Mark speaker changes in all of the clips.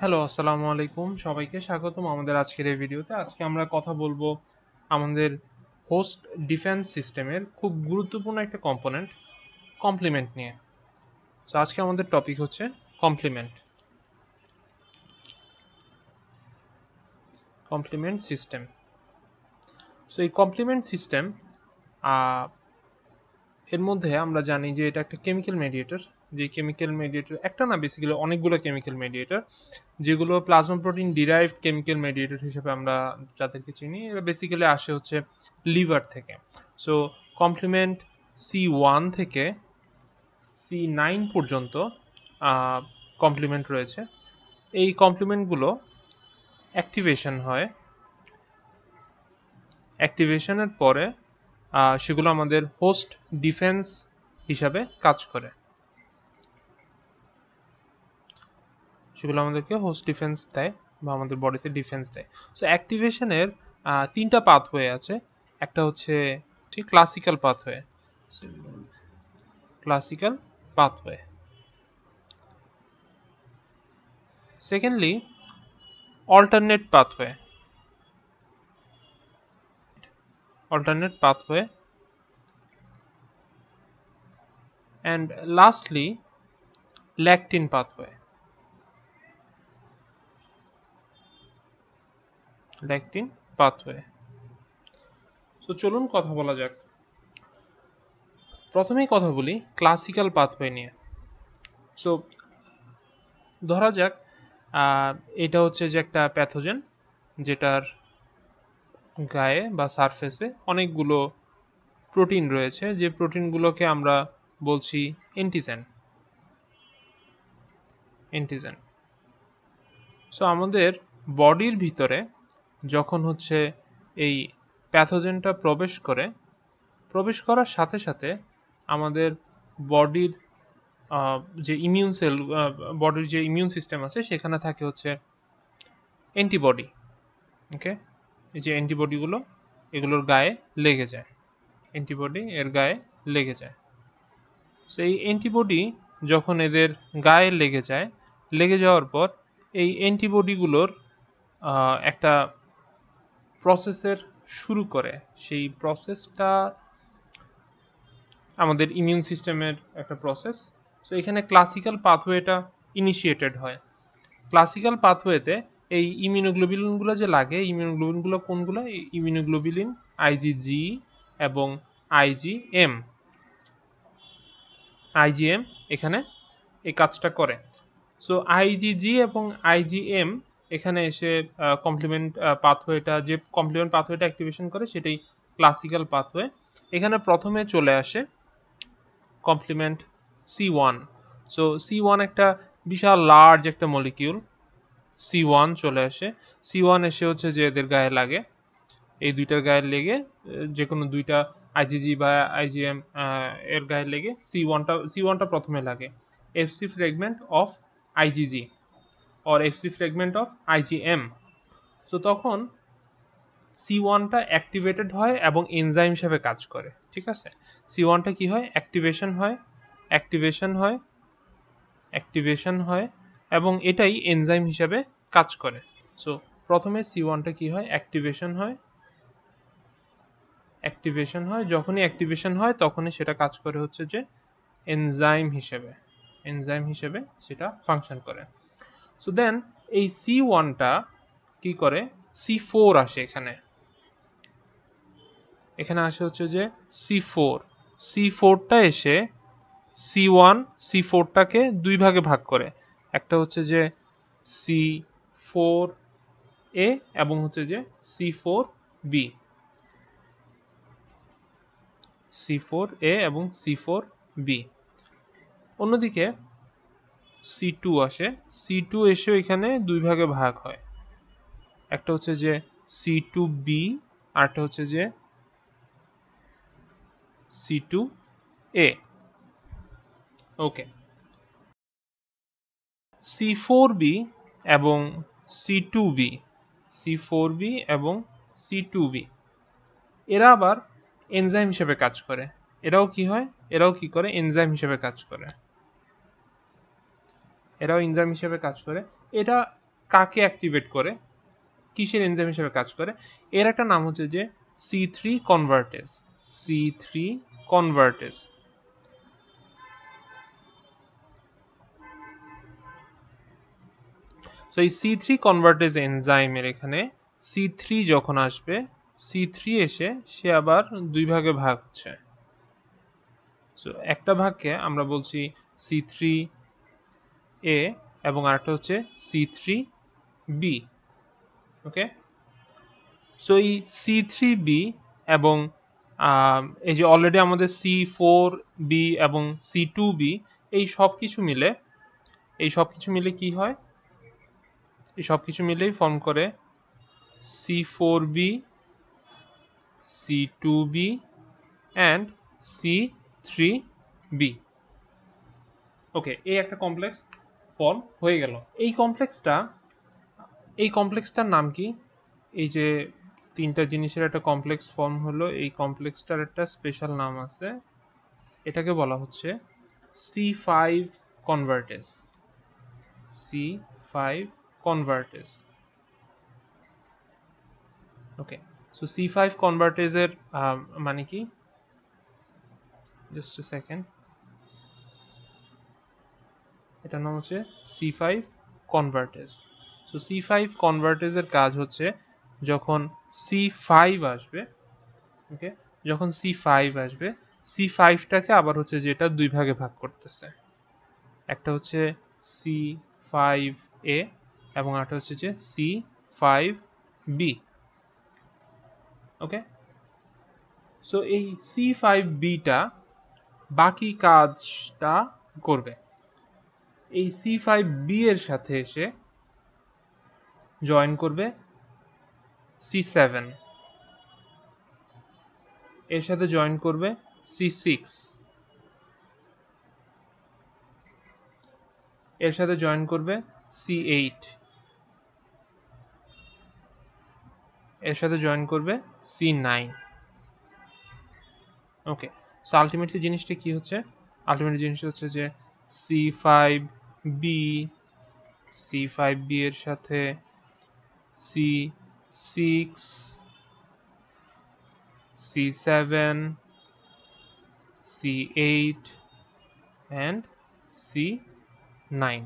Speaker 1: Hello আসসালামু আলাইকুম। সবাইকে স্বাগতম আমাদের আজকের এই ভিডিওতে। আজকে আমরা কথা বলব আমাদের হোস্ট ডিফেন্স সিস্টেমের খুব গুরুত্বপূর্ণ একটা কম্পোনেন্ট কমপ্লিমেন্ট নিয়ে। তো আজকে আমাদের টপিক হচ্ছে কমপ্লিমেন্ট কমপ্লিমেন্ট সিস্টেম সো এই কমপ্লিমেন্ট সিস্টেম এর মধ্যে আমরা জানি যে এটা একটা কেমিক্যাল মেডিয়েটর যে কেমিক্যাল মেডিয়েটর একটা না বেসিক্যালি অনেকগুলো কেমিক্যাল মেডিয়েটর যেগুলো plasma protein derived chemical mediator হিসেবে আমরা যাদেরকে চিনি, এরা বেসিক্যালি আসে হচ্ছে লিভার থেকে। সো কমপ্লিমেন্ট সি ওয়ান থেকে সি নাইন পর্যন্ত কমপ্লিমেন্ট রয়েছে। এই কমপ্লিমেন্টগুলো অ্যাক্টিভেশন হয়। অ্যাক্টিভেশনের পরে সেগুলো আমাদের হোস্ট ডিফেন্স হিসাবে কাজ করে। সেগুলো আমাদেরকে হোস্ট ডিফেন্স দেয় বা আমাদের বডিতে ডিফেন্স দেয়। সো অ্যাক্টিভেশনের তিনটা পাথওয়ে আছে। একটা হচ্ছে classical pathway classical pathway secondly alternate pathway alternate pathway and lastly, lectin pathway lectin pathway so চলুন কথা বলা যাক। প্রথমেই কথা বলি ক্লাসিক্যাল পাথওয়ে নিয়ে। সো ধরা যাক এটা হচ্ছে যে একটা প্যাথোজেন যেটার গায়ে বা সারফেসে অনেকগুলো প্রোটিন রয়েছে, যে প্রোটিনগুলোকে আমরা বলছি এন্টিজেন এন্টিজেন সো আমাদের বডির ভিতরে যখন হচ্ছে এই প্যাথোজেনটা প্রবেশ করে, প্রবেশ করার সাথে সাথে আমাদের বডির যে ইমিউন সেল বডির যে ইমিউন সিস্টেম আছে, সেখানে থাকে হচ্ছে অ্যান্টিবডি ওকে এই যে অ্যান্টিবডিগুলো এগুলোর গায়ে লেগে যায়। অ্যান্টিবডি এর গায়ে লেগে যায়। সো এই অ্যান্টিবডি যখন এদের গায়ে লেগে যায়, লেগে যাওয়ার পর এই অ্যান্টিবডিগুলোর একটা প্রসেসের শুরু করে। সেই প্রসেসটা আমাদের ইমিউন সিস্টেমের একটা প্রসেস সো এখানে ক্লাসিক্যাল পাথওয়েটা ইনিশিয়েটেড হয়। ক্লাসিক্যাল পাথওয়েতে এই ইমিউনোগ্লোবিলিনগুলো যে লাগে ইমিউনোগ্লোবিনগুলো কোনগুলো? ইমিউনোগ্লোবিলিন আইজিজি এবং আইজিএম আইজিএম এখানে এই কাজটা করে। সো আইজিজি এবং আইজিএম এখানে এসে কমপ্লিমেন্ট পাথওয়েটা যে কমপ্লিমেন্ট পাথওয়েটা অ্যাক্টিভেশন করে সেটাই ক্লাসিক্যাল পাথওয়ে এখানে প্রথমে চলে আসে complement C one so C one একটা বিশাল লার্জ একটা মলিকিউল সি ওয়ান চলে আসে। সি ওয়ান এসে হচ্ছে যে এদের গায়ে লাগে। এই দুইটার গায়ে লেগে যে কোনো দুইটা আইজিজি বা আইজিএম এর গায়ে লেগে সি ওয়ানটা সি ওয়ানটা প্রথমে লাগে। FC fragment of IgG or FC fragment of IgM so তখন সি ওয়ানটা অ্যাক্টিভেটেড হয় এবং এনজাইম হিসেবে কাজ করে, ঠিক আছে? সি ওয়ানটা কি হয়? অ্যাক্টিভেশন হয় অ্যাক্টিভেশন হয় অ্যাক্টিভেশন হয় এবং এটাই এনজাইম হিসেবে কাজ করে। সো প্রথমে সি ওয়ানটা কি হয়? অ্যাক্টিভেশন হয় অ্যাক্টিভেশন হয়। যখনই অ্যাক্টিভেশন হয়, তখনই সেটা কাজ করে হচ্ছে যে এনজাইম হিসেবে এনজাইম হিসেবে সেটা ফাংশন করে। সো দেন এই সি ওয়ানটা কি করে? সি ফোর আসে এখানে। এখানে আসে হচ্ছে যে সি ফোর সি ফোরটা এসে সি ওয়ান সি ফোরটাকে দুই ভাগে ভাগ করে। একটা হচ্ছে যে সি ফোর এ এবং হচ্ছে যে C four B C four A এবং সি ফোর বি অন্যদিকে সি টু আসে সি টু এসেও এখানে দুই ভাগে ভাগ হয়। একটা হচ্ছে যে সি টু বি আরটা হচ্ছে যে C two A okay. C four B এবং C two B C four B এবং সি টু বি এরা আবার এনজাইম হিসেবে কাজ করে। এরাও কি হয়? এরাও কি করে? এনজাইম হিসেবে কাজ করে। এরাও এনজাইম হিসেবে কাজ করে। এটা কাকে অ্যাক্টিভেট করে? কিসের এনজাইম হিসেবে কাজ করে? এর একটা নাম হচ্ছে যে C three convertase C three convertase so এই সি থ্রি কনভার্টেজ এনজাইমের এখানে সি থ্রি যখন আসবে সি থ্রি এসে সে আবার দুই ভাগে ভাগ হচ্ছে। সো একটা ভাগকে আমরা বলছি সি থ্রি এ এবং আরেকটা হচ্ছে C three B okay so এই সি থ্রি বি এবং এই যে অলরেডি আমাদের সি ফোর বি এবং সি টু বি এই সব কিছু মিলে, এই সব কিছু মিলে কি হয়? এই সব কিছু মিলেই ফর্ম করে C four B C two B and C three B okay এই একটা কমপ্লেক্স ফর্ম হয়ে গেল। এই কমপ্লেক্সটা, এই কমপ্লেক্সটার নাম কি? এই যে তিনটা জিনিসের একটা কমপ্লেক্স ফর্ম হলো, এই কমপ্লেক্সটার একটা স্পেশাল নাম আছে। এটাকে বলা হচ্ছে C five convertase C five convertase okay so C five কনভার্টেজের মানে কি? জাস্ট সেকেন্ড এটার নাম হচ্ছে C five convertase so C five কনভার্টেজের কাজ হচ্ছে যখন সি ফাইভ আসবে ওকে যখন সি ফাইভ আসবে সি ফাইভটাকে আবার হচ্ছে যেটা দুই ভাগে ভাগ করতেছে। একটা হচ্ছে সি ফাইভ এ এবং আরেকটা হচ্ছে যে C five B okay so এই সি ফাইভ বিটা বাকি কাজটা করবে। এই সি ফাইভ বি এর সাথে এসে জয়েন করবে সি সেভেন এর সাথে জয়েন করবে সি সিক্স এর সাথে জয়েন করবে সি এইট এর সাথে জয়েন করবে C nine okay so ultimately জিনিসটা কি হচ্ছে? আলটিমেটলি জিনিসটা হচ্ছে যে C five B C five B এর সাথে C six C seven C eight and C nine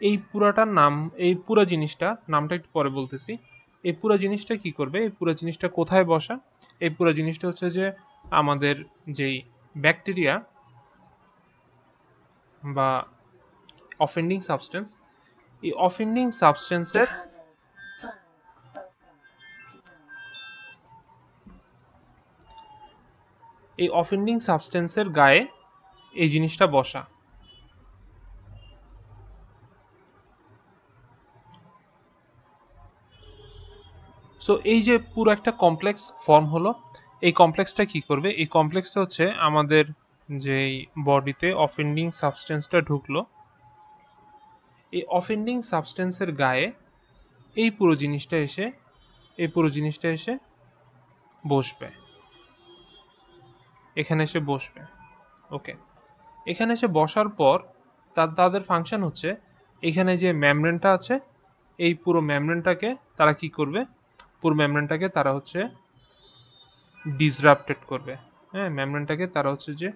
Speaker 1: এই পুরাটার নাম, এই পুরো জিনিসটা, নামটা একটু পরে বলতেছি। এই পুরো জিনিসটা কি করবে? এই পুরো জিনিসটা কোথায় বসা? এই পুরো জিনিসটা হচ্ছে যে আমাদের যেই ব্যাকটেরিয়া বা অফেন্ডিং সাবস্টেন্স এই অফেন্ডিং সাবস্টেন্সের এই অফেন্ডিং সাবস্টেন্সের গায়ে এই জিনিসটা বসা। সো এই যে পুরো একটা কমপ্লেক্স ফর্ম হলো এই কমপ্লেক্সটা কি করবে? এই কমপ্লেক্সটা হচ্ছে আমাদের যেই বডিতে অফেন্ডিং সাবস্টেন্সটা ঢুকলো, এই অফেন্ডিং সাবস্টেন্সের গায়ে এই পুরো জিনিসটা এসে, এই পুরো জিনিসটা এসে বসবে। এখানে এসে বসবে। ওকে এখানে এসে বসার পর তাদের ফাংশন হচ্ছে এখানে যে ম্যামরেনটা আছে, এই পুরো ম্যামব্রেনটাকে তারা কি করবে? পুরো মেমব্রেনটাকে তারা হচ্ছে ডিসরাপ্টেড করবে। হ্যাঁ ম্যামরেনটাকে তারা হচ্ছে যে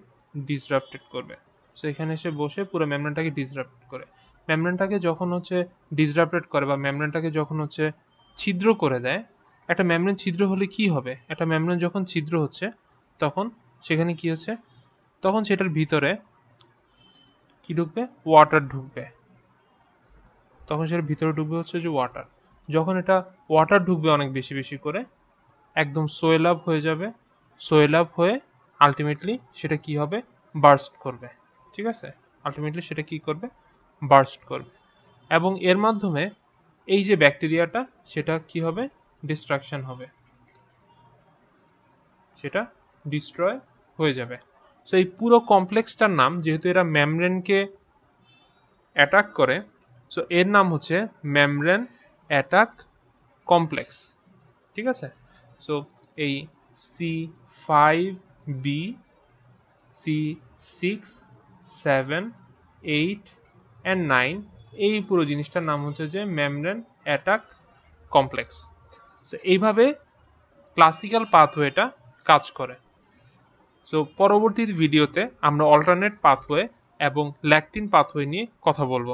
Speaker 1: ডিসরাপ্টেড করবে। সো এখানে এসে বসে পুরো মেমব্রেনটাকে ডিসরাপ্ট করে। মেমব্রেনটাকে যখন হচ্ছে ডিসরাপ্টেড করে বা মেমব্রেনটাকে যখন হচ্ছে ছিদ্র করে দেয়, একটা মেমব্রেন ছিদ্র হলে কি হবে? একটা মেমব্রেন যখন ছিদ্র হচ্ছে, তখন সেখানে কি হচ্ছে? তখন সেটার ভিতরে কি ঢুকবে? ওয়াটার ঢুকবে। তখন সেটার ভিতরে ঢুকবে হচ্ছে যে ওয়াটার যখন এটা ওয়াটার ঢুকবে অনেক বেশি বেশি করে, একদম সোয়েল আপ হয়ে যাবে। সোয়েল আপ হয়ে আলটিমেটলি সেটা কি হবে? বার্স্ট করবে। ঠিক আছে? আলটিমেটলি সেটা কি করবে? বার্স্ট করবে। এবং এর মাধ্যমে এই যে ব্যাকটেরিয়াটা সেটা কি হবে? ডিস্ট্রাকশন হবে। সেটা ডিস্ট্রয় হয়ে যাবে। সো এই পুরো কমপ্লেক্সটার নাম, যেহেতু এরা ম্যামব্রেনকে অ্যাটাক করে সো এর নাম হচ্ছে ম্যামব্রেন অ্যাটাক কমপ্লেক্স ঠিক আছে? সো এই C five B C six seven eight and nine এই পুরো জিনিসটার নাম হচ্ছে যে মেমব্রেন অ্যাটাক কমপ্লেক্স তো এইভাবে ক্লাসিক্যাল পাথওয়েটা কাজ করে। সো পরবর্তী ভিডিওতে আমরা অল্টারনেট পাথওয়ে এবং ল্যাকটিন পাথওয়ে নিয়ে কথা বলব।